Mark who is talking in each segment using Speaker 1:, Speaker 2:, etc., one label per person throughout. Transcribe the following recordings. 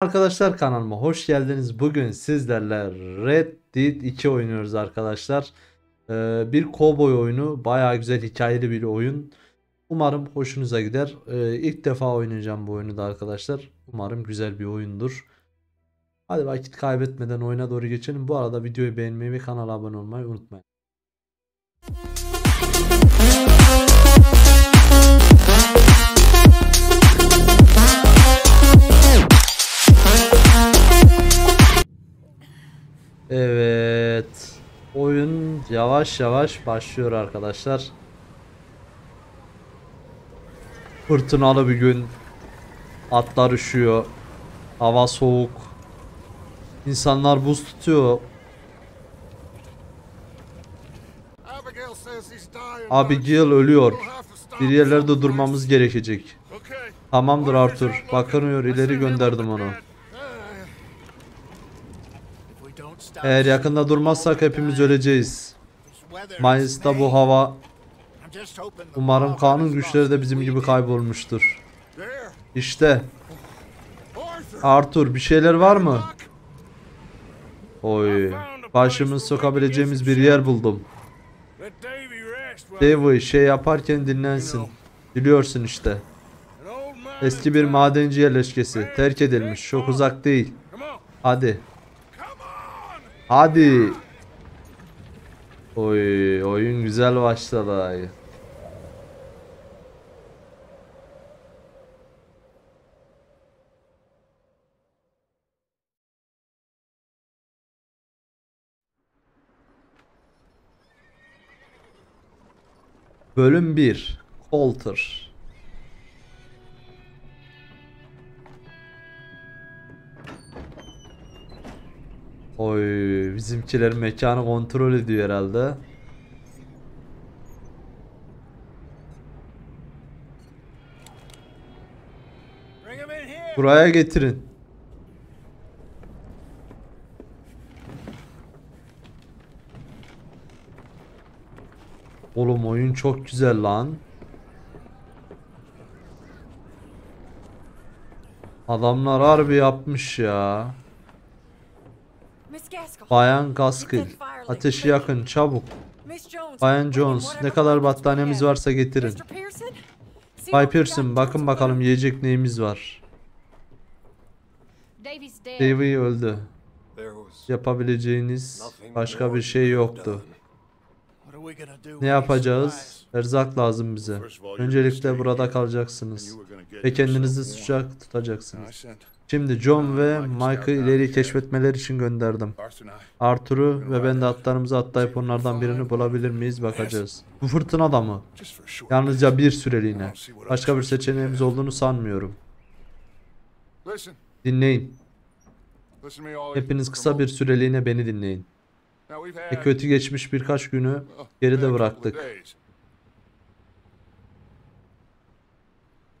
Speaker 1: Arkadaşlar kanalıma hoş geldiniz. Bugün sizlerle Red Dead 2 oynuyoruz arkadaşlar. Ee, bir kovboy oyunu. Bayağı güzel hikayeli bir oyun. Umarım hoşunuza gider. Ee, ilk defa oynayacağım bu oyunu da arkadaşlar. Umarım güzel bir oyundur. Hadi vakit kaybetmeden oyuna doğru geçelim. Bu arada videoyu beğenmeyi ve kanala abone olmayı unutmayın. Evet. Oyun yavaş yavaş başlıyor arkadaşlar. Fırtınalı bir gün. Atlar üşüyor. Hava soğuk. İnsanlar buz tutuyor.
Speaker 2: Abigail
Speaker 1: ölüyor. Bir yerlerde durmamız gerekecek. Tamamdır Arthur. Bakınıyor ileri gönderdim onu. Eğer yakında durmazsak hepimiz öleceğiz. Mayıs'ta bu hava umarım kanun güçleri de bizim gibi kaybolmuştur. İşte
Speaker 2: Arthur.
Speaker 1: Bir şeyler var mı? Oy. Başımız sokabileceğimiz bir yer buldum. Davey şey yaparken dinlensin. Biliyorsun işte. Eski bir madenci yerleşkesi. Terk edilmiş. Çok uzak değil. Hadi. Hadi. Oy oyun güzel başladı. ay. Bölüm 1 Coulter Oy bizimkiler mekanı kontrol ediyor herhalde. Buraya getirin. Oğlum oyun çok güzel lan. Adamlar harbi yapmış ya.
Speaker 3: Gaskell.
Speaker 1: Bayan Gaskill. Ateşi yakın çabuk. Bayan Jones ne kadar battaniyemiz varsa getirin. Bay Pearson bakın bakalım yiyecek neyimiz var. Davey öldü. Yapabileceğiniz başka bir şey yoktu. Ne yapacağız? Erzak lazım bize. Öncelikle burada kalacaksınız. Ve kendinizi sıcak tutacaksınız. Şimdi John ve Mike'ı ileri keşfetmeler için gönderdim. Arthur'u ve ben de atlarımızı atlayıp onlardan birini bulabilir miyiz bakacağız. Bu fırtına da mı? Yalnızca bir süreliğine. Başka bir seçeneğimiz olduğunu sanmıyorum. Dinleyin. Hepiniz kısa bir süreliğine beni dinleyin.
Speaker 2: Had
Speaker 1: kötü geçmiş birkaç günü geride bıraktık.
Speaker 2: days.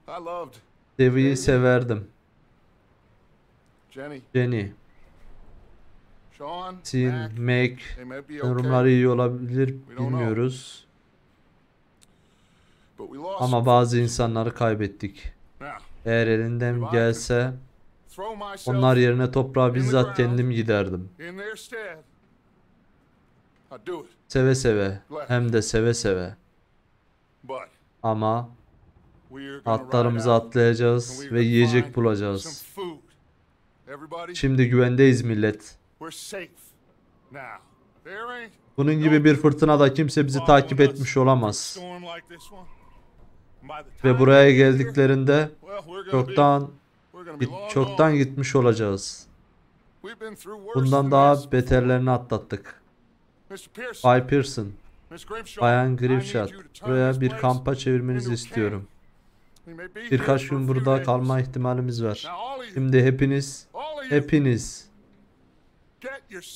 Speaker 2: I loved
Speaker 1: Davy'yi severdim.
Speaker 2: Jenny,
Speaker 1: Jenny,
Speaker 2: Sean,
Speaker 1: Sin,
Speaker 2: Mac.
Speaker 1: Durumları iyi olabilir bilmiyoruz. Ama bazı insanları kaybettik. Eğer elinden gelse onlar yerine toprağa bizzat kendim giderdim. Seve seve hem de seve seve. Ama atlarımızı atlayacağız ve yiyecek bulacağız. Şimdi güvendeyiz millet. Bunun gibi bir fırtınada kimse bizi takip etmiş olamaz. Ve buraya geldiklerinde çoktan git- çoktan gitmiş olacağız. Bundan daha beterlerini atlattık. Bay Pearson, Bayan
Speaker 2: turn
Speaker 1: buraya bir kampa çevirmenizi istiyorum. Birkaç gün burada kalma ihtimalimiz var. Şimdi hepiniz, hepiniz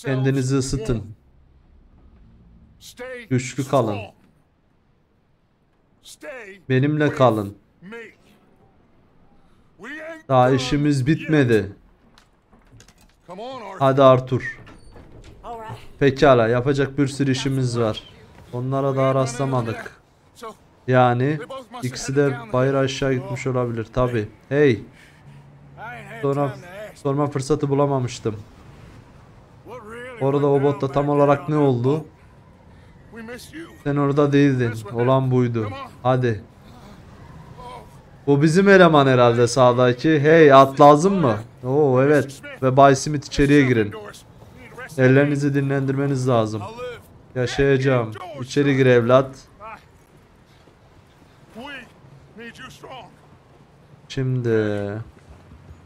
Speaker 1: kendinizi ısıtın. Güçlü kalın. Benimle kalın. Daha işimiz bitmedi. Hadi Arthur. Pekala yapacak bir sürü işimiz var. Onlara daha rastlamadık. Yani ikisi de bayır aşağı gitmiş olabilir tabi. Hey Sonra Sorma fırsatı bulamamıştım. Orada o botta tam olarak ne oldu? Sen orada değildin. Olan buydu. Hadi. Bu bizim eleman herhalde sağdaki. Hey at lazım mı? Oo evet. Ve Bay Smith içeriye girin. Ellerinizi dinlendirmeniz lazım. Yaşayacağım. İçeri gir evlat. Şimdi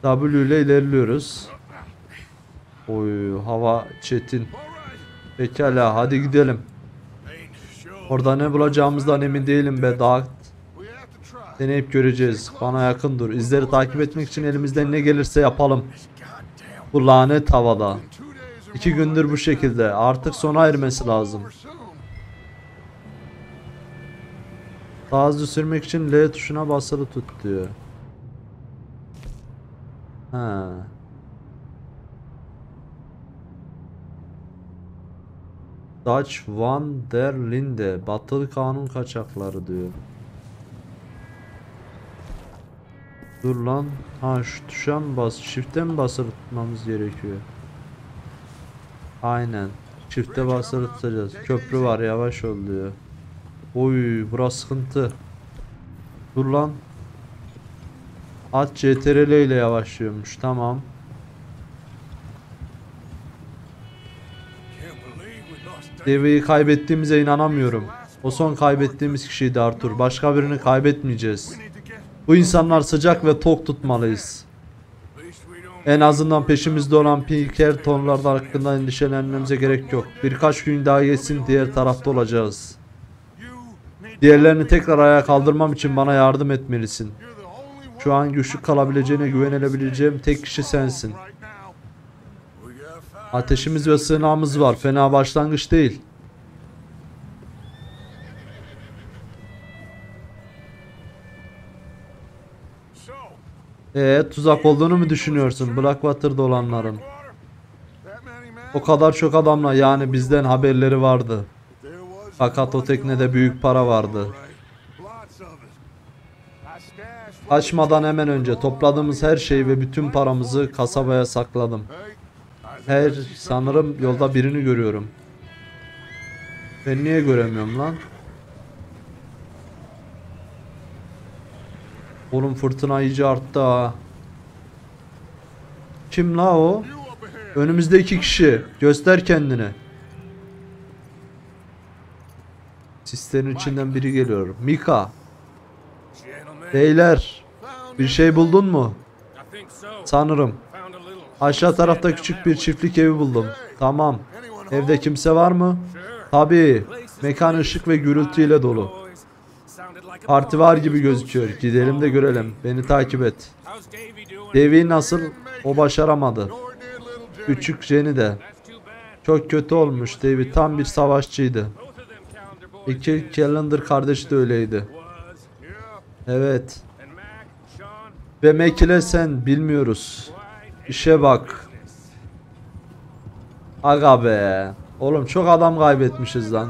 Speaker 1: W ile ilerliyoruz. Oy hava çetin. Pekala hadi gidelim. Orada ne bulacağımızdan emin değilim be
Speaker 2: try.
Speaker 1: Deneyip göreceğiz. Bana yakın dur. İzleri takip etmek için elimizden ne gelirse yapalım. Bu lanet havada. İki gündür bu şekilde. Artık sona ermesi lazım. Hızlı sürmek için L tuşuna basılı tut diyor. Ha. Dutch van der Linde. Batılı kanun kaçakları diyor. Dur lan. Ha şu tuşa mı bas? Shift'e mi basılı tutmamız gerekiyor? Aynen. Shift'e basılı tutacağız. Köprü var yavaş ol diyor. Oy burası sıkıntı. Dur lan. At CTRL ile yavaşlıyormuş. Tamam. Davy'yi kaybettiğimize inanamıyorum. O son kaybettiğimiz kişiydi Arthur. Başka birini kaybetmeyeceğiz. Bu insanlar sıcak ve tok tutmalıyız. En azından peşimizde olan Pinkertonlar hakkında endişelenmemize gerek yok. Birkaç gün daha geçsin diğer tarafta olacağız. Diğerlerini tekrar ayağa kaldırmam için bana yardım etmelisin. Şu an güçlü kalabileceğine güvenilebileceğim tek kişi sensin. Ateşimiz ve sığınağımız var. Fena başlangıç değil. Ee, tuzak olduğunu mu düşünüyorsun Blackwater'da olanların? O kadar çok adamla yani bizden haberleri vardı. Fakat o teknede büyük para vardı. Kaçmadan hemen önce topladığımız her şeyi ve bütün paramızı kasabaya sakladım. Her sanırım yolda birini görüyorum. Ben niye göremiyorum lan? Oğlum fırtına iyice arttı ha. Kim la o? Önümüzde iki kişi. Göster kendini. Sislerin içinden biri geliyor. Mika. Beyler. Bir şey buldun mu? Sanırım. Aşağı tarafta küçük bir çiftlik evi buldum. Tamam. Evde kimse var mı? Tabii. Mekan ışık ve gürültüyle dolu. Parti var gibi gözüküyor. Gidelim de görelim. Beni takip et.
Speaker 4: Davy
Speaker 1: nasıl? O başaramadı. Küçük Jenny de. Çok kötü olmuş. Davy tam bir savaşçıydı. İki
Speaker 4: is,
Speaker 1: Calendar kardeş de öyleydi. Evet. Ve Mac ile sen bilmiyoruz. İşe bak. Aga be. Oğlum çok adam kaybetmişiz lan.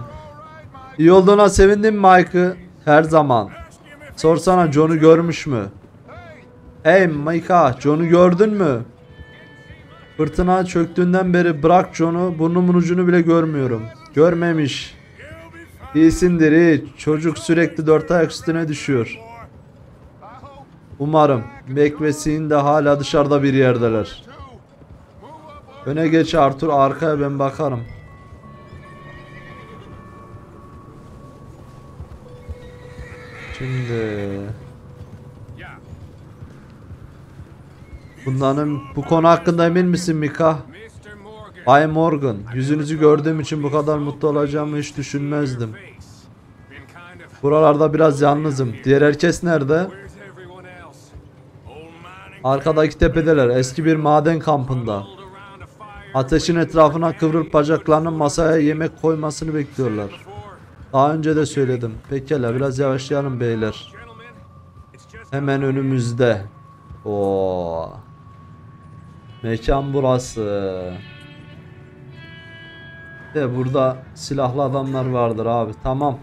Speaker 1: İyi olduğuna sevindim Mike'ı. Her zaman. Sorsana John'u görmüş mü? Hey Mika, John'u gördün mü? Fırtına çöktüğünden beri bırak John'u, burnumun ucunu bile görmüyorum. Görmemiş. İyisindir iyi. Çocuk sürekli dört ayak üstüne düşüyor. Umarım. Mac ve de hala dışarıda bir yerdeler. Öne geç Arthur, arkaya ben bakarım. Şimdi bunların bu konu hakkında emin misin Mika? Bay Morgan, yüzünüzü gördüğüm için bu kadar mutlu olacağımı hiç düşünmezdim. Buralarda biraz yalnızım. Diğer herkes nerede? Arkadaki tepedeler, eski bir maden kampında. Ateşin etrafına kıvrılıp bacaklarının masaya yemek koymasını bekliyorlar. Daha önce de söyledim. Pekala biraz yavaşlayalım beyler. Hemen önümüzde. Oo. Mekan burası. De burada silahlı adamlar vardır abi. Tamam.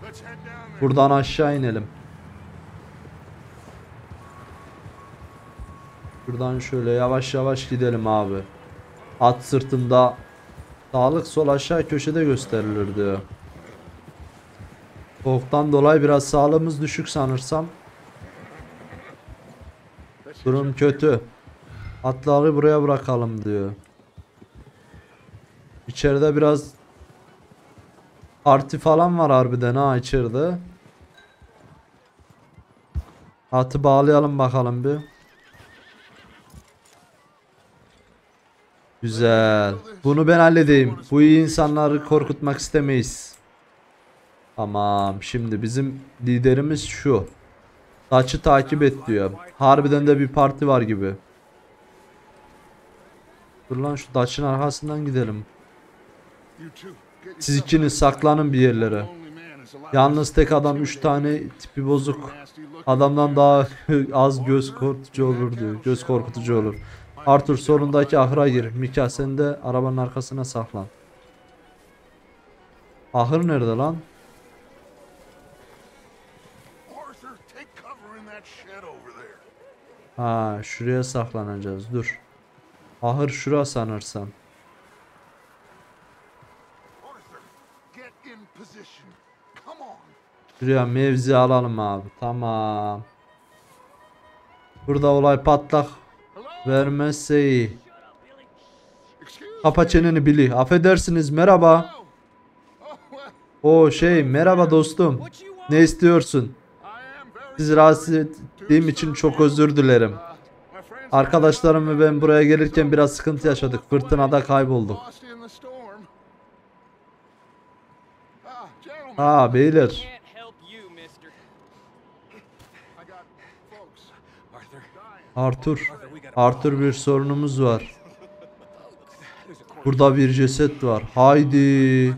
Speaker 1: Buradan aşağı inelim. Şuradan şöyle yavaş yavaş gidelim abi. At sırtında sağlık sol aşağı köşede gösterilir diyor. Soğuktan dolayı biraz sağlığımız düşük sanırsam. Durum kötü. Atları buraya bırakalım diyor. İçeride biraz parti falan var harbiden ha içeride. Atı bağlayalım bakalım bir. Güzel. Bunu ben halledeyim. Bu iyi insanları korkutmak istemeyiz. Tamam. Şimdi bizim liderimiz şu. Taçı takip et diyor. Harbiden de bir parti var gibi. Dur lan şu taçın arkasından gidelim. Siz ikiniz saklanın bir yerlere. Yalnız tek adam 3 tane tipi bozuk. Adamdan daha az göz korkutucu olur diyor. Göz korkutucu olur. Arthur solundaki ahıra gir. Mika sen de arabanın arkasına saklan. Ahır nerede lan? Ha şuraya saklanacağız. Dur. Ahır şura sanırsam. Şuraya mevzi alalım abi. Tamam. Burada olay patlak vermezse iyi. Kapa çeneni Billy. Affedersiniz merhaba. O şey merhaba dostum. Ne istiyorsun? Sizi rahatsız ettiğim için çok özür dilerim. Arkadaşlarım ve ben buraya gelirken biraz sıkıntı yaşadık. Fırtınada kaybolduk. Ha beyler.
Speaker 4: Arthur.
Speaker 1: Arthur bir sorunumuz var. Burada bir ceset var. Haydi.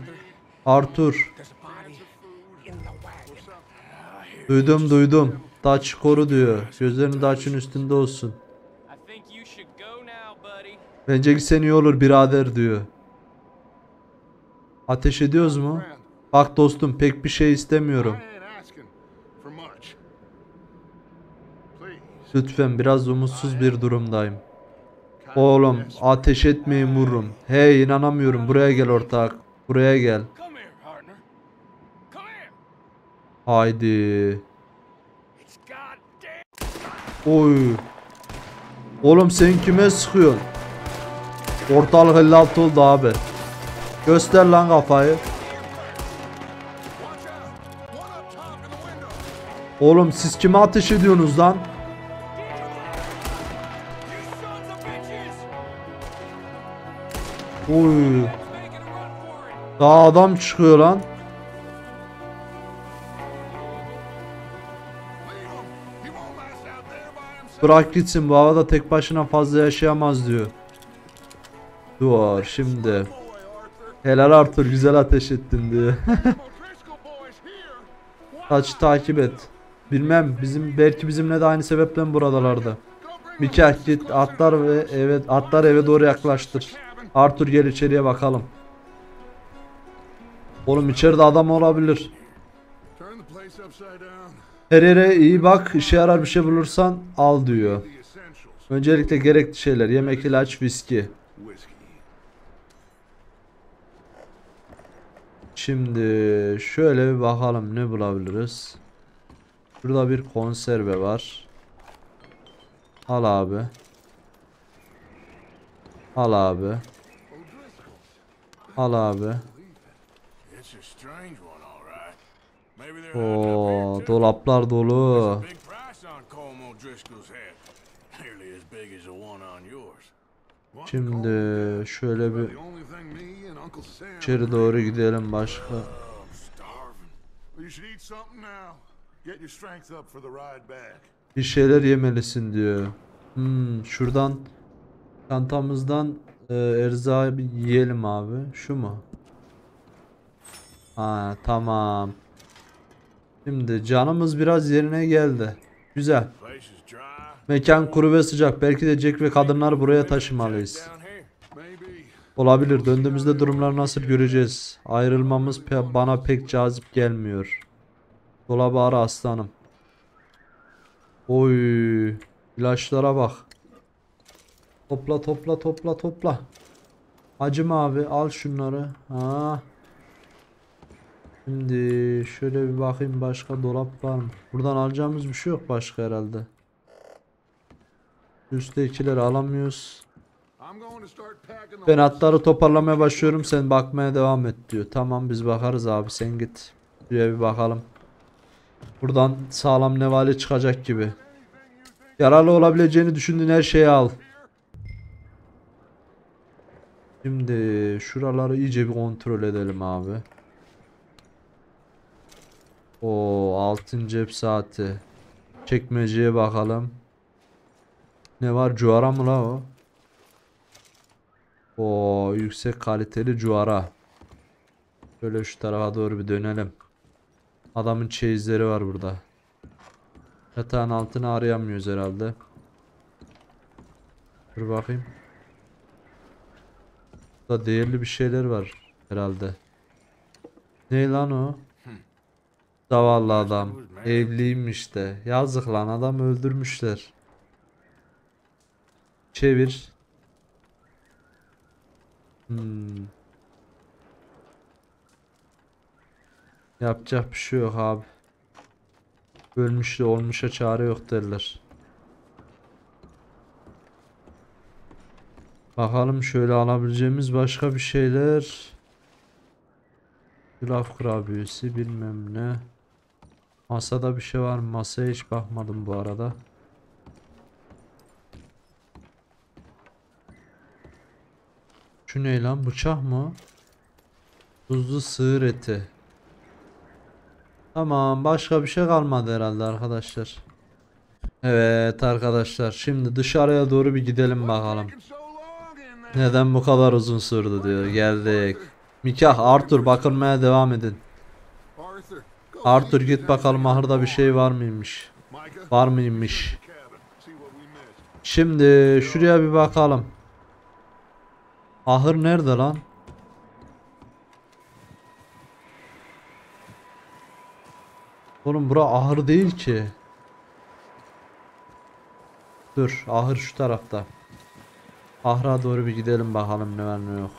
Speaker 1: Arthur. Duydum duydum. Daç koru diyor. Gözlerin Daç'ın üstünde olsun. Bence gitsen iyi olur birader diyor. Ateş ediyoruz mu? Bak dostum pek bir şey istemiyorum. Lütfen biraz umutsuz bir durumdayım. Oğlum ateş etmeyin vururum. Hey inanamıyorum buraya gel ortak. Buraya gel. Haydi. Oy. Oğlum sen kime sıkıyorsun? Ortalık 56 oldu abi. Göster lan kafayı. Oğlum siz kime ateş ediyorsunuz lan?
Speaker 4: İt.
Speaker 1: Daha adam çıkıyor lan. Bırak gitsin bu havada tek başına fazla yaşayamaz diyor. Dur şimdi. Helal Arthur güzel ateş ettin diyor. Taçı takip et. Bilmem bizim belki bizimle de aynı sebepten buradalardı.
Speaker 2: Go bring
Speaker 1: Mika git atlar ve evet atlar eve doğru yaklaştır. Arthur gel içeriye bakalım. Oğlum içeride adam olabilir. Her yere iyi bak işe yarar bir şey bulursan al diyor. Öncelikle gerekli şeyler yemek ilaç viski. Şimdi şöyle bir bakalım ne bulabiliriz. Burada bir konserve var. Al abi. Al abi.
Speaker 2: Maybe they're
Speaker 1: Oo dolaplar dolu. Şimdi şöyle bir içeri doğru gidelim başka. Bir şeyler yemelisin diyor. Hmm, şuradan çantamızdan e, erzağı bir yiyelim abi. Şu mu? Ha tamam. Şimdi canımız biraz yerine geldi. Güzel. Mekan kuru ve sıcak. Belki de Jack ve kadınları buraya taşımalıyız. Olabilir. Döndüğümüzde durumları nasıl göreceğiz. Ayrılmamız pe- bana pek cazip gelmiyor. Dolabı ara aslanım. Oy. ilaçlara bak. Topla topla topla topla. Hacım abi al şunları. Ha. Şimdi şöyle bir bakayım başka dolap var mı? Buradan alacağımız bir şey yok başka herhalde. Üsttekileri alamıyoruz. Ben atları toparlamaya başlıyorum sen bakmaya devam et diyor. Tamam biz bakarız abi sen git. Şuraya bir bakalım. Buradan sağlam nevale çıkacak gibi. Yararlı olabileceğini düşündüğün her şeyi al. Şimdi şuraları iyice bir kontrol edelim abi. O altın cep saati. Çekmeceye bakalım. Ne var? Cuara mı la o? O yüksek kaliteli cuara. Şöyle şu tarafa doğru bir dönelim. Adamın çeyizleri var burada. Yatağın altını arayamıyoruz herhalde. Dur bakayım. Burada değerli bir şeyler var herhalde. Ne lan o? Zavallı adam. Evliymiş de. Yazık lan adam öldürmüşler. Çevir. Hmm. Yapacak bir şey yok abi. Ölmüş de olmuşa çare yok derler. Bakalım şöyle alabileceğimiz başka bir şeyler. Yulaf kurabiyesi bilmem ne. Masada bir şey var mı? Masaya hiç bakmadım bu arada. Şu ne lan? Bıçak mı? Tuzlu sığır eti. Tamam başka bir şey kalmadı herhalde arkadaşlar. Evet arkadaşlar şimdi dışarıya doğru bir gidelim bakalım. Neden bu kadar uzun sürdü diyor. Geldik. Mikah Arthur bakılmaya devam edin.
Speaker 2: Arthur,
Speaker 1: git bakalım ahırda bir şey var mıymış. Var mıymış? Şimdi şuraya bir bakalım. Ahır nerede lan? Oğlum bura ahır değil ki. Dur, ahır şu tarafta. Ahıra doğru bir gidelim bakalım ne var ne yok.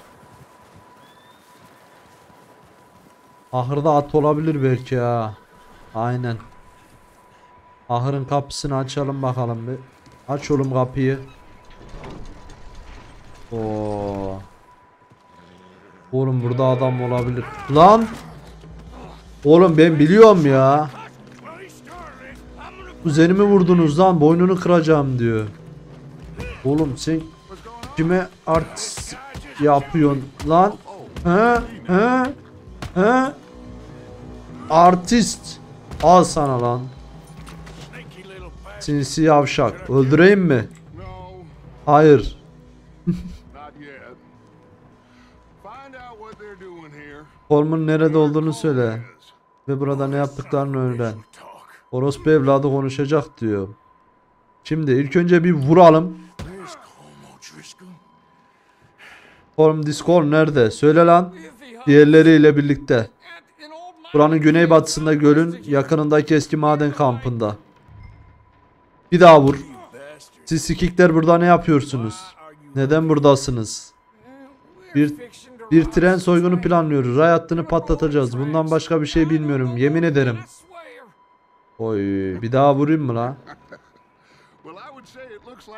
Speaker 1: Ahırda at olabilir belki ha. Aynen. Ahırın kapısını açalım bakalım bir. Aç oğlum kapıyı. Oo. Oğlum burada adam olabilir. Lan! Oğlum ben biliyorum ya. Kuzenimi vurdunuz lan boynunu kıracağım diyor. Oğlum sen kime artist yapıyorsun lan? He? He? He? Artist. Al sana lan. Sinsi yavşak. Öldüreyim mi? Hayır. Formun nerede olduğunu söyle. Ve burada ne yaptıklarını öğren. Orospu evladı konuşacak diyor. Şimdi ilk önce bir vuralım. Form Discord nerede? Söyle lan. Diğerleriyle birlikte. Buranın güneybatısında gölün yakınındaki eski maden kampında. Bir daha vur. Siz sikikler burada ne yapıyorsunuz? Neden buradasınız? Bir bir tren soygunu planlıyoruz. Ray hattını patlatacağız. Bundan başka bir şey bilmiyorum. Yemin ederim. Oy, bir daha vurayım mı la?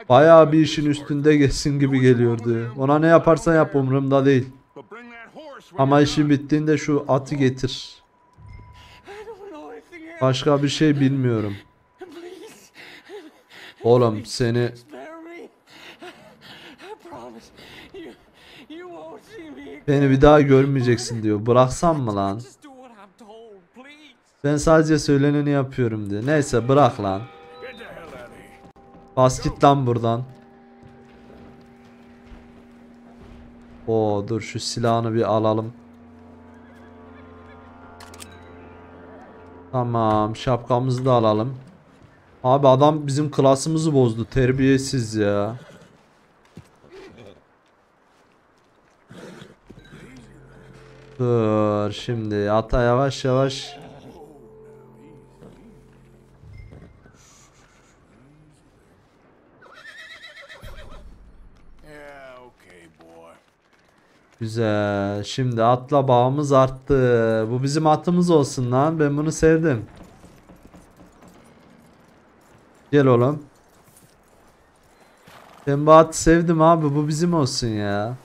Speaker 1: Bayağı bir işin üstünde geçsin gibi geliyordu. Ona ne yaparsan yap umurumda değil. Ama işin bittiğinde şu atı getir. Başka bir şey bilmiyorum. Oğlum seni beni bir daha görmeyeceksin diyor. Bıraksam mı lan? Ben sadece söyleneni yapıyorum diyor. Neyse bırak lan. Bas git lan buradan. Oo dur şu silahını bir alalım. Tamam şapkamızı da alalım. Abi adam bizim klasımızı bozdu. Terbiyesiz ya. Dur şimdi ata yavaş yavaş. Güzel. Şimdi atla bağımız arttı. Bu bizim atımız olsun lan. Ben bunu sevdim. Gel oğlum. Ben bu atı sevdim abi. Bu bizim olsun ya.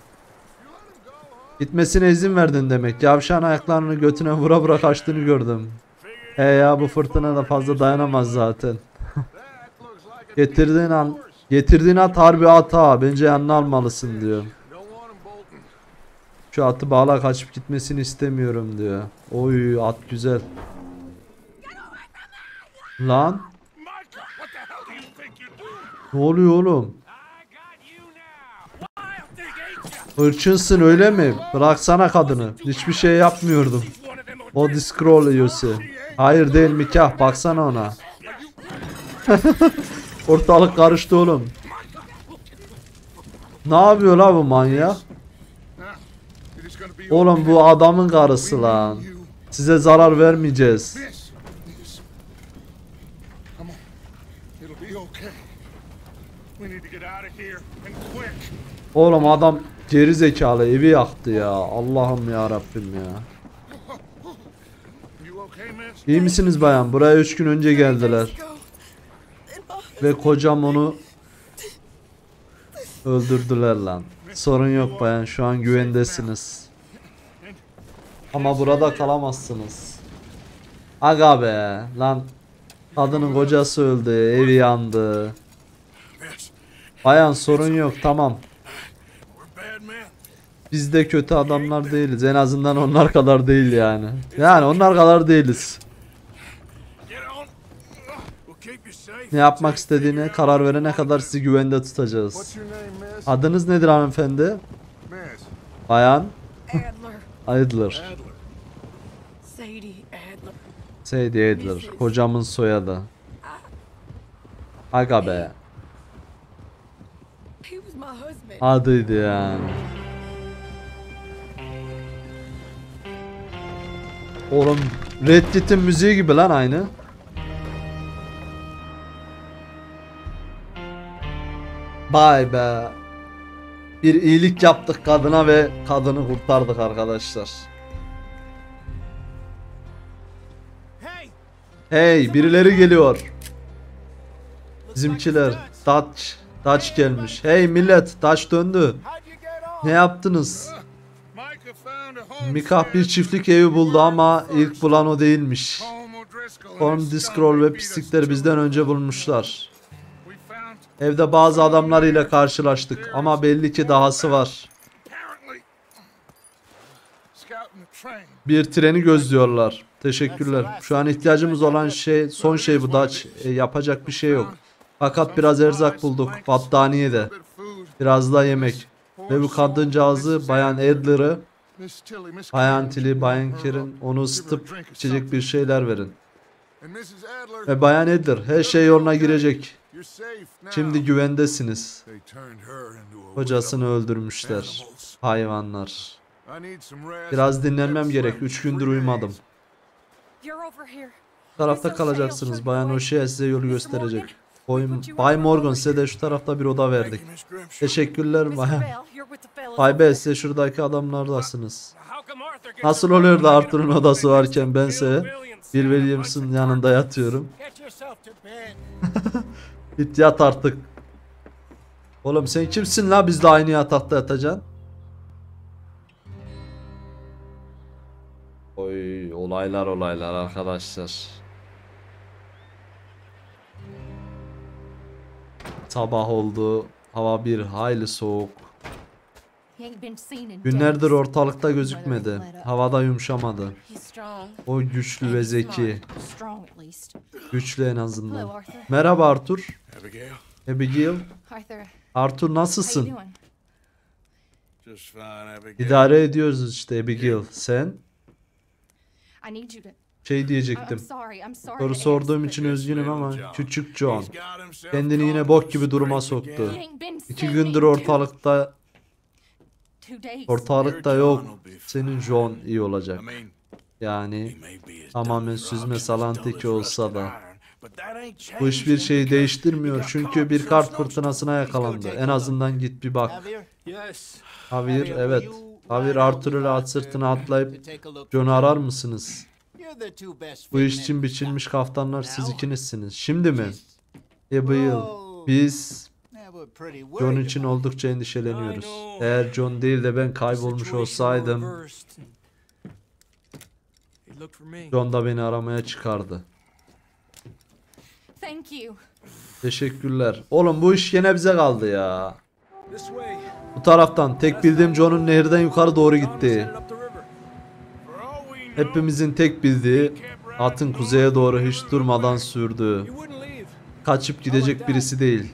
Speaker 1: Gitmesine izin verdin demek. Yavşan ayaklarını götüne vura vura kaçtığını gördüm. He ya bu fırtına da fazla dayanamaz zaten. Getirdiğin an getirdiğin at harbi at ha. Bence yanına almalısın diyor. Şu atı bağla kaçıp gitmesini istemiyorum diyor. Oy at güzel. Lan ne oluyor oğlum? Hırçınsın öyle mi? Bıraksana kadını. Hiçbir şey yapmıyordum. O scroll yiyorsun. Hayır değil Mikah baksana ona. Ortalık karıştı oğlum. Ne yapıyor la bu manyak? Oğlum bu adamın karısı lan. Size zarar vermeyeceğiz. Oğlum adam geri zekalı evi yaktı ya. Allah'ım ya Rabbim ya. İyi misiniz bayan? Buraya 3 gün önce geldiler. Ve kocam onu öldürdüler lan. Sorun yok bayan şu an güvendesiniz. Ama burada kalamazsınız. Aga be lan. Kadının kocası öldü, evi yandı. Bayan sorun yok tamam. Biz de kötü adamlar değiliz. En azından onlar kadar değil yani. Yani onlar kadar değiliz. Ne yapmak istediğine karar verene kadar sizi güvende tutacağız. Adınız nedir hanımefendi? Bayan
Speaker 3: Adler.
Speaker 1: Adler.
Speaker 2: Adler.
Speaker 3: Sadie Adler.
Speaker 1: Sadie Adler. Kocamın soyadı. Aga be. Adıydı yani. Oğlum Reddit'in müziği gibi lan aynı. Vay be. Bir iyilik yaptık kadına ve kadını kurtardık arkadaşlar.
Speaker 5: Hey
Speaker 1: birileri geliyor. Bizimkiler. Dutch. Dutch gelmiş. Hey millet Dutch döndü. Ne yaptınız? Mikah bir çiftlik evi buldu ama ilk bulan o değilmiş. Form Discroll ve pislikleri bizden önce bulmuşlar. Evde bazı adamlar ile karşılaştık ama belli ki dahası var. Bir treni gözlüyorlar. Teşekkürler. Şu an ihtiyacımız olan şey son şey bu Dutch. E, yapacak bir şey yok. Fakat biraz erzak bulduk. Battaniye de.
Speaker 2: Bit of food.
Speaker 1: Biraz da yemek. Ve bu kadıncağızı Bayan Adler'ı, Bayan Tilly, Bayan
Speaker 2: up.
Speaker 1: onu ısıtıp içecek bir şeyler verin. Ve Bayan Adler her şey yoluna girecek. Şimdi güvendesiniz. Kocasını öldürmüşler. Hayvanlar. Biraz dinlenmem gerek. 3 gündür uyumadım. tarafta kalacaksınız. Bayan O'Shea size yolu gösterecek. Boy, Bay Morgan size de şu tarafta bir oda verdik. Teşekkürler bayan. Bay Bey size şuradaki adamlardasınız. Nasıl oluyor da Arthur'un odası varken bense
Speaker 5: bunch
Speaker 1: Williams'ın yanında yatıyorum. Git yat artık. Oğlum sen kimsin la biz de aynı yatakta yatacaksın? Oy olaylar olaylar arkadaşlar. Sabah oldu. Hava bir hayli soğuk. Günlerdir ortalıkta gözükmedi. Havada yumuşamadı. O güçlü ve zeki. Güçlü en azından. Merhaba Arthur.
Speaker 2: Abigail.
Speaker 6: Arthur,
Speaker 1: nasılsın? İdare ediyoruz işte Abigail. Sen? Şey
Speaker 6: I'm
Speaker 1: diyecektim.
Speaker 6: sorry. I'm sorry.
Speaker 1: Soru sorduğum için üzgünüm ama küçük John kendini yine
Speaker 2: in
Speaker 1: bok gibi duruma soktu. İki gündür ortalıkta ortalıkta yok. Senin John iyi olacak. Yani tamamen süzme
Speaker 2: rocks, as
Speaker 1: salan
Speaker 2: dull
Speaker 1: teki
Speaker 2: as
Speaker 1: olsa da. bu hiçbir
Speaker 2: him
Speaker 1: şeyi değiştirmiyor çünkü bir kart fırtınasına yakalandı. En azından git bir bak.
Speaker 5: Javier
Speaker 1: evet.
Speaker 5: Will you
Speaker 1: Javier Arthur ile at sırtına atlayıp John'u arar mısınız? Bu iş için biçilmiş kaftanlar siz ikinizsiniz. Şimdi mi? Abigail, biz John için oldukça endişeleniyoruz. Eğer John değil de ben kaybolmuş olsaydım. John da beni aramaya çıkardı. Teşekkürler. Oğlum bu iş yine bize kaldı ya. Bu taraftan tek bildiğim John'un nehirden yukarı doğru gitti. Hepimizin tek bildiği atın kuzeye doğru hiç durmadan
Speaker 5: leave.
Speaker 1: Kaçıp gidecek birisi değil.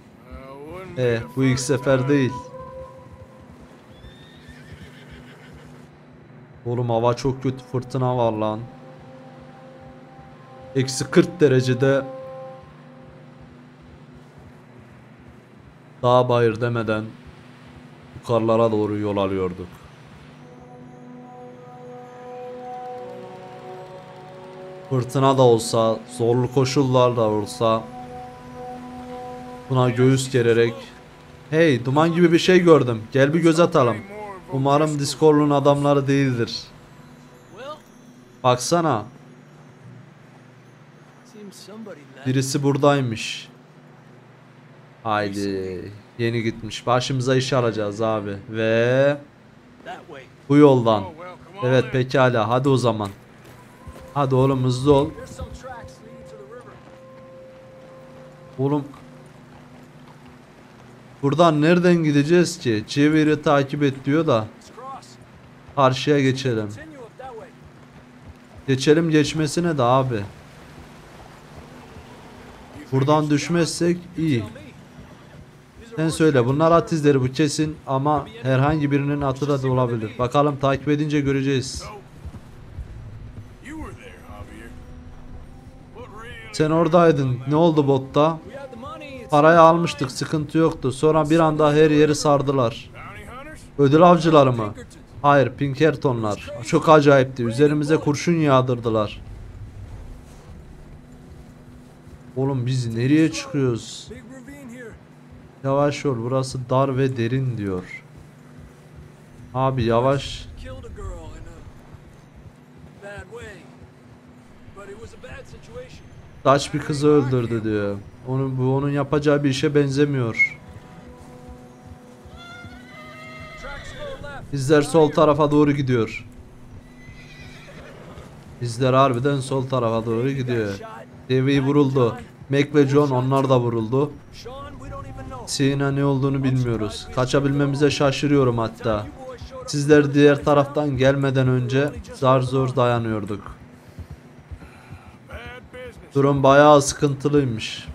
Speaker 2: wouldn't
Speaker 1: Eh bu ilk sefer değil. Oğlum hava çok kötü fırtına var lan. Eksi 40 derecede Dağ bayır demeden yukarılara doğru yol alıyorduk. Fırtına da olsa, zorlu koşullar da olsa buna göğüs gererek Hey duman gibi bir şey gördüm. Gel bir göz atalım. Umarım Discord'un adamları değildir. Baksana birisi buradaymış. Haydi yeni gitmiş. Başımıza iş alacağız abi. Ve bu yoldan.
Speaker 2: Oh,
Speaker 1: Evet pekala hadi o zaman. Hadi oğlum hızlı ol. Oğlum Buradan nereden gideceğiz ki? Çeviri takip et diyor da karşıya geçelim. Geçelim geçmesine de abi. Buradan düşmezsek iyi. Sen söyle bunlar at izleri bu kesin ama herhangi birinin atı da da olabilir. Bakalım takip edince göreceğiz. Sen oradaydın. Ne oldu botta? Parayı almıştık sıkıntı yoktu. Sonra bir anda her yeri sardılar. Ödül avcıları mı? Hayır Pinkertonlar. Çok acayipti. Üzerimize kurşun yağdırdılar. Oğlum biz nereye çıkıyoruz? Yavaş ol burası dar ve derin diyor. Abi yavaş. Taç bir kızı öldürdü diyor. Onun bu onun yapacağı bir işe benzemiyor.
Speaker 5: Tracks go left.
Speaker 1: İzler sol tarafa doğru gidiyor. İzler harbiden sol tarafa doğru gidiyor. Davey vuruldu. Mac ve John onlar da vuruldu. Sina ne olduğunu bilmiyoruz. Kaçabilmemize şaşırıyorum hatta. Sizler diğer taraftan gelmeden önce zar zor dayanıyorduk. Durum bayağı sıkıntılıymış.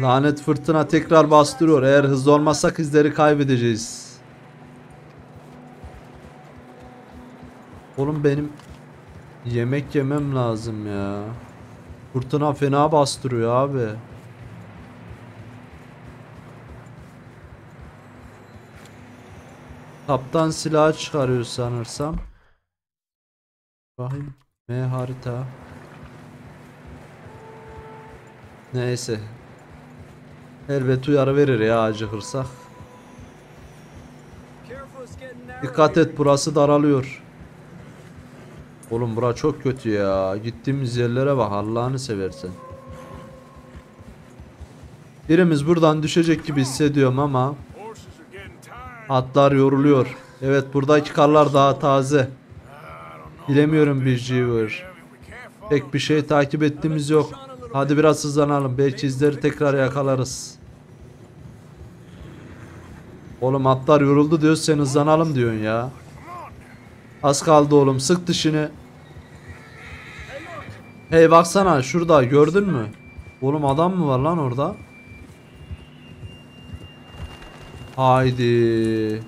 Speaker 1: Lanet fırtına tekrar bastırıyor. Eğer hızlı olmazsak izleri kaybedeceğiz. Oğlum benim yemek yemem lazım ya. Fırtına fena bastırıyor abi. Kaptan silah çıkarıyor sanırsam. Bakayım. M harita. Neyse. Elbet uyarı verir ya acıkırsak. Dikkat et burası daralıyor. Oğlum bura çok kötü ya. Gittiğimiz yerlere bak Allah'ını seversen. Birimiz buradan düşecek gibi hissediyorum ama atlar yoruluyor. Evet buradaki karlar daha taze. Bilemiyorum bir
Speaker 2: follow
Speaker 1: Pek bir şey takip ettiğimiz yok. Hadi biraz hızlanalım. Belki izleri tekrar yakalarız. Oğlum atlar yoruldu diyor sen hızlanalım diyorsun ya. Az kaldı oğlum sık dişini. Hey baksana şurada gördün mü? Oğlum adam mı var lan orada? Haydi.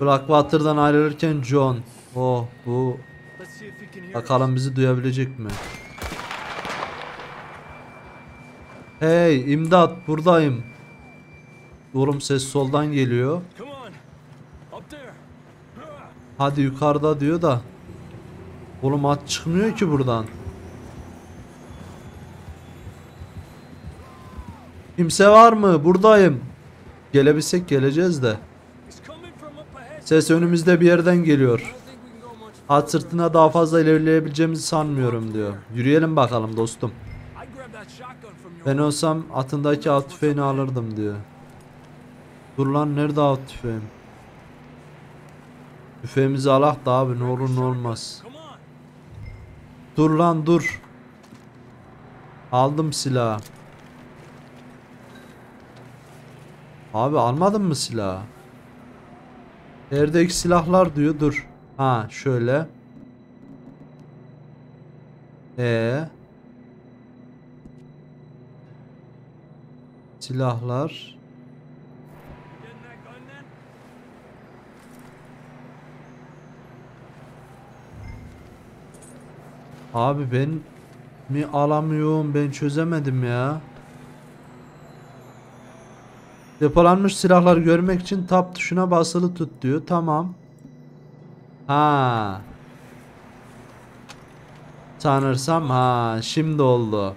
Speaker 1: Blackwater'dan ayrılırken John. Oh bu. Bakalım bizi duyabilecek mi? Hey imdat buradayım. Oğlum ses soldan geliyor. Hadi yukarıda diyor da. Oğlum at çıkmıyor ki buradan. Kimse var mı? Buradayım. Gelebilsek geleceğiz de. Ses önümüzde bir yerden geliyor. At sırtına daha fazla ilerleyebileceğimizi sanmıyorum diyor. Yürüyelim bakalım dostum. Ben olsam atındaki av tüfeğini alırdım diyor. Dur lan nerede av tüfeğim? Tüfeğimizi alak da abi ne olur ne olmaz. Dur lan dur. Aldım silahı. Abi almadın mı silahı? Yerdeki silahlar diyor dur. Ha şöyle. Ee. Silahlar. Abi ben mi alamıyorum ben çözemedim ya. Depolanmış silahlar görmek için tab tuşuna basılı tut diyor. Tamam. Ha. Sanırsam ha şimdi oldu.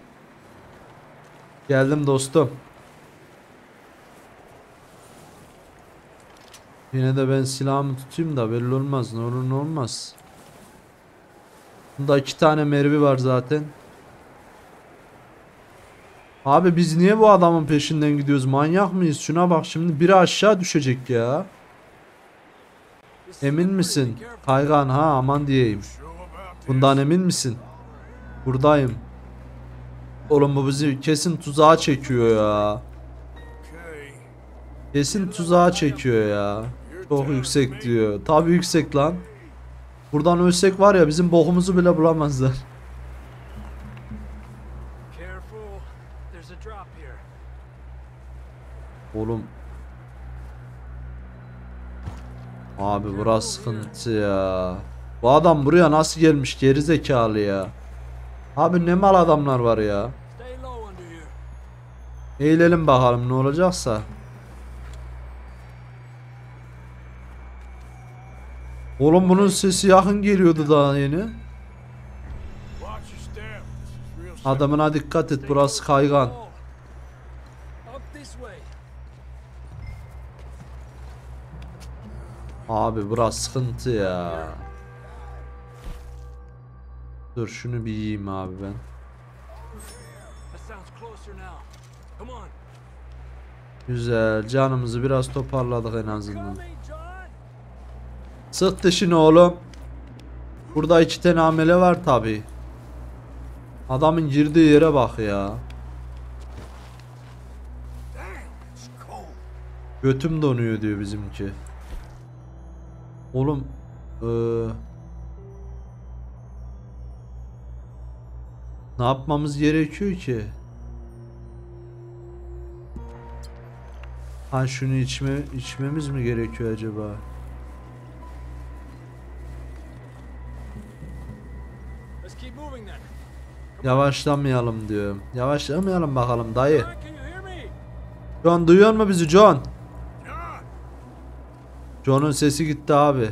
Speaker 1: Geldim dostum. Yine de ben silahımı tutayım da belli olmaz ne olur ne olmaz. Bunda iki tane mermi var zaten. Abi biz niye bu adamın peşinden gidiyoruz? Manyak mıyız? Şuna bak şimdi biri aşağı düşecek ya. Emin misin? Kaygan ha aman diyeyim. Bundan emin misin? Buradayım. Oğlum bu bizi kesin tuzağa çekiyor ya. Kesin tuzağa çekiyor ya. Çok yüksek diyor. Tabi yüksek lan. Buradan ölsek var ya bizim bokumuzu bile bulamazlar. Oğlum. Abi burası sıkıntı ya. Bu adam buraya nasıl gelmiş gerizekalı ya. Abi ne mal adamlar var ya. Eğilelim bakalım ne olacaksa. Oğlum bunun sesi yakın geliyordu daha yeni. Adamına dikkat et burası kaygan. Abi burası sıkıntı ya. Dur şunu bir yiyeyim abi ben. Güzel canımızı biraz toparladık en azından.
Speaker 5: John.
Speaker 1: Sık dişini oğlum. Burada iki tane amele var tabi. Adamın girdiği yere bak ya. Götüm donuyor diyor bizimki. Oğlum eee, Ne yapmamız gerekiyor ki? Ha şunu içme içmemiz mi gerekiyor acaba? Yavaşlamayalım diyor. Yavaşlamayalım bakalım dayı.
Speaker 5: John,
Speaker 1: duyuyor mu bizi John?
Speaker 2: John!
Speaker 1: John'un sesi gitti abi.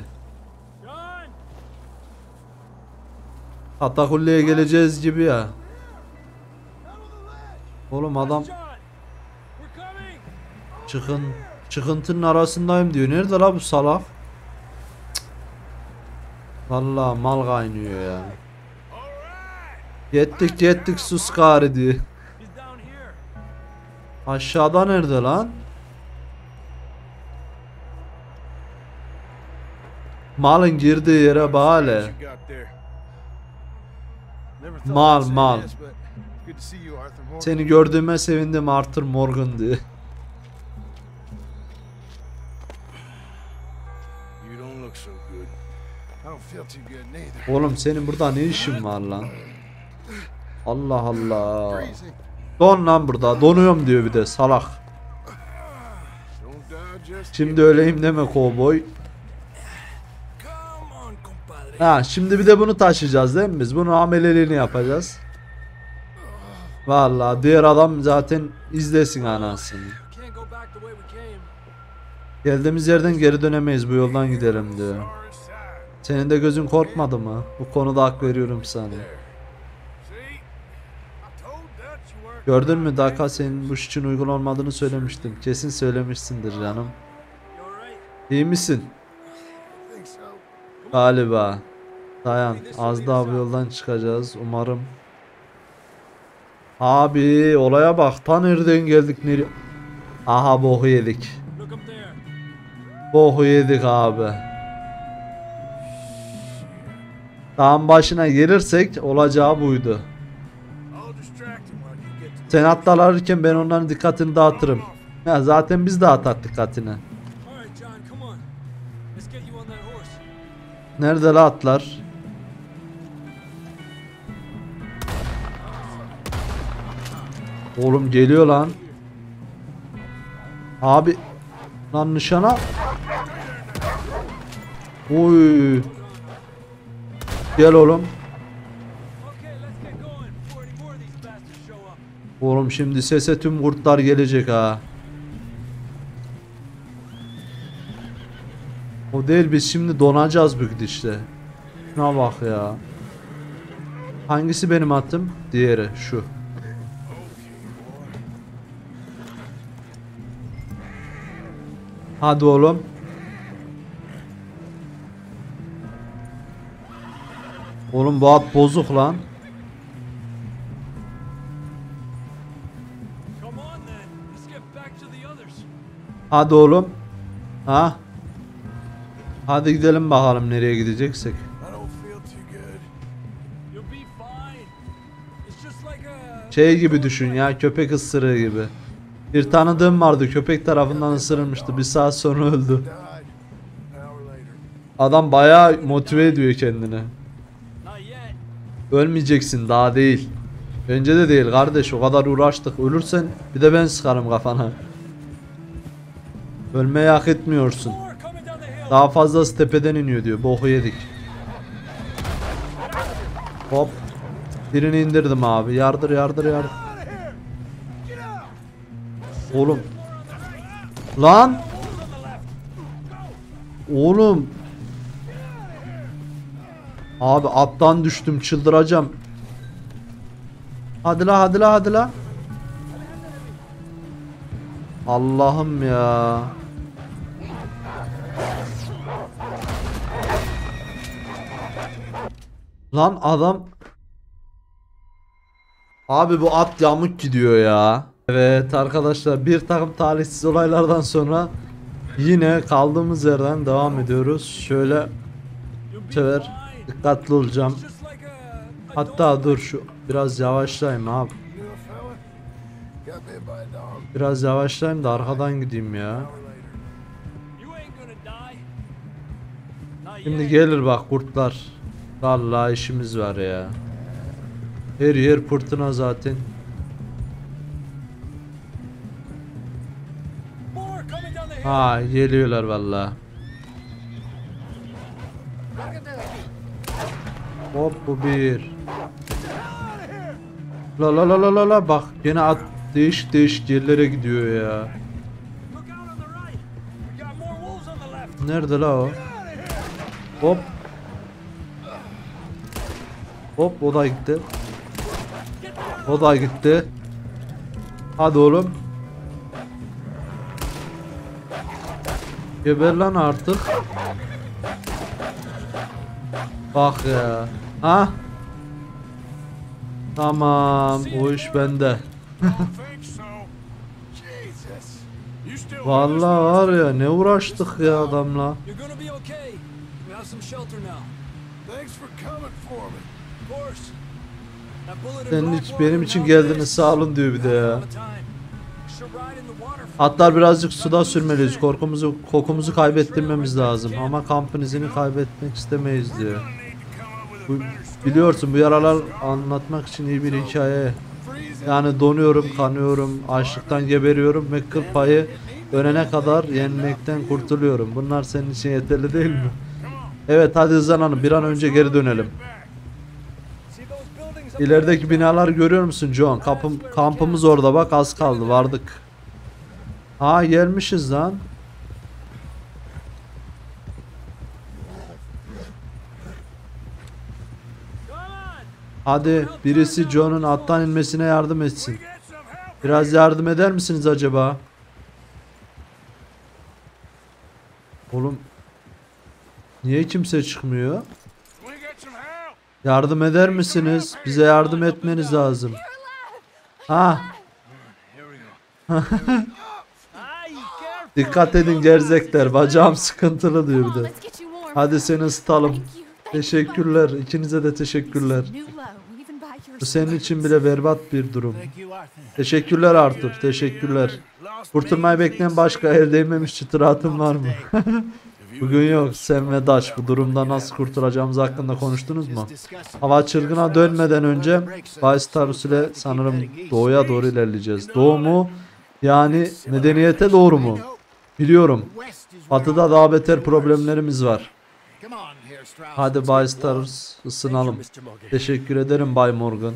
Speaker 5: John.
Speaker 1: Atakulle'ye geleceğiz gibi ya. Oğlum adam çıkın çıkıntının arasındayım diyor. Nerede la bu salak? Vallahi mal kaynıyor ya.
Speaker 2: Right.
Speaker 1: Yettik yettik sus gari
Speaker 5: here.
Speaker 1: Aşağıda nerede lan? Malın girdiği yere bağlı. Mal, mal. Seni gördüğüme sevindim Arthur Morgan diye. Oğlum senin burada ne işin var lan? Allah Allah. Don lan burada. Donuyorum diyor bir de salak. Şimdi öleyim deme kovboy. Ha şimdi bir de bunu taşıyacağız değil mi biz? Bunu ameleliğini yapacağız. Vallahi diğer adam zaten izlesin anasını. Geldiğimiz yerden geri dönemeyiz bu yoldan gidelim diyor. Senin de gözün korkmadı mı? Bu konuda hak veriyorum sana. Gördün mü Daka senin bu iş için uygun olmadığını söylemiştim. Kesin söylemişsindir canım. İyi misin? Galiba. Dayan. Az daha bu yoldan çıkacağız. Umarım. Abi olaya bak. Ta nereden geldik nereye? Aha boku yedik. Boku yedik abi. Dağın başına gelirsek olacağı buydu. Sen atlarken ben onların dikkatini dağıtırım. Ya zaten biz dağıtak dikkatini. Nerede la atlar? Oğlum geliyor lan. Abi lan nişana. Oy. Gel oğlum. Oğlum şimdi sese tüm kurtlar gelecek ha. O değil biz şimdi donacağız bu gidişle. Şuna bak ya. Hangisi benim atım? Diğeri şu. Hadi oğlum. Oğlum bu at bozuk lan. Hadi oğlum. Ha? Hadi gidelim bakalım nereye gideceksek. Şey gibi düşün ya köpek ısırığı gibi. Bir tanıdığım vardı köpek tarafından ısırılmıştı. Bir saat sonra öldü. Adam bayağı motive ediyor kendini. Ölmeyeceksin daha değil. Bence de değil kardeş o kadar uğraştık. Ölürsen bir de ben sıkarım kafana. Ölmeyi hak etmiyorsun. Daha fazlası tepeden iniyor diyor. Boku yedik. Hop. Birini indirdim abi. Yardır yardır yardır. Oğlum. Lan. Oğlum. Abi attan düştüm çıldıracağım. Hadi la hadi la hadi la. Allah'ım ya. Lan adam Abi bu at yamuk gidiyor ya. Evet arkadaşlar bir takım talihsiz olaylardan sonra yine kaldığımız yerden devam ediyoruz. Şöyle sefer dikkatli olacağım. Hatta dur şu biraz yavaşlayayım abi. Biraz yavaşlayayım da arkadan gideyim ya. Şimdi gelir bak kurtlar. Vallahi işimiz var ya. Her yer fırtına zaten. Ha geliyorlar vallahi. Hop bu bir. La la la la la la bak gene at değişik değişik yerlere gidiyor ya. Nerede la o? Hop. Hop o da gitti. O da gitti. Hadi oğlum. Geber lan artık. Bak ya. Ha? Tamam, o iş bende. Vallahi var ya ne uğraştık ya adamla.
Speaker 5: You're gonna be okay. We have some shelter now.
Speaker 2: Thanks for coming for me.
Speaker 1: Senin hiç benim için
Speaker 5: this.
Speaker 1: sağ olun diyor bir de ya. Atlar birazcık suda sürmeliyiz. Korkumuzu, kokumuzu kaybettirmemiz lazım. Ama kampın izini kaybetmek istemeyiz diyor. Bu, biliyorsun bu yaralar anlatmak için iyi bir hikaye. Yani donuyorum, kanıyorum, açlıktan geberiyorum ve kıl payı dönene kadar yenmekten kurtuluyorum. Bunlar senin için yeterli değil mi? Evet hadi hızlanalım bir an önce geri dönelim. İlerideki binalar görüyor musun John? Kapım, kampımız orada bak az kaldı vardık. Ha gelmişiz lan. Hadi birisi John'un attan inmesine yardım etsin. Biraz yardım eder misiniz acaba? Oğlum niye kimse çıkmıyor? Yardım eder misiniz? Bize yardım etmeniz lazım. Ha, dikkat edin gerzekler. Bacağım sıkıntılı diyor bir de. Hadi seni ısıtalım. Teşekkürler. İkinize de teşekkürler. Bu senin için bile berbat bir durum. Teşekkürler Arthur. Teşekkürler. Kurtulmayı bekleyen başka el değmemiş çıtıratım var mı? Bugün yok. Sen ve Daş bu durumda nasıl kurtulacağımız hakkında konuştunuz mu? Hava çılgına dönmeden önce Bay Starus ile sanırım doğuya doğru ilerleyeceğiz. Doğu mu? Yani medeniyete doğru mu? Biliyorum. Batıda daha beter problemlerimiz var. Hadi Bay Starus ısınalım. Teşekkür ederim Bay Morgan.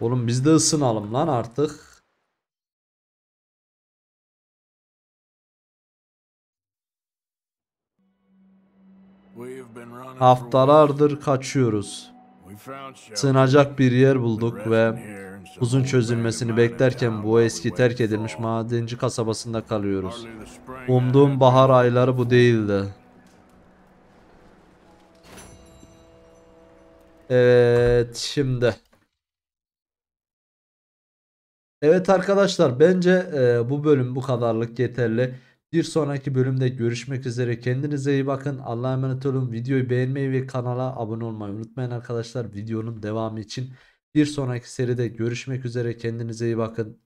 Speaker 1: Oğlum biz de ısınalım lan artık. Haftalardır kaçıyoruz. Sığınacak bir yer bulduk ve uzun çözülmesini beklerken bu eski terk edilmiş madenci kasabasında kalıyoruz. Umduğum bahar ayları bu değildi. Evet şimdi. Evet arkadaşlar bence e, bu bölüm bu kadarlık yeterli. Bir sonraki bölümde görüşmek üzere. Kendinize iyi bakın. Allah'a emanet olun. Videoyu beğenmeyi ve kanala abone olmayı unutmayın arkadaşlar. Videonun devamı için bir sonraki seride görüşmek üzere. Kendinize iyi bakın.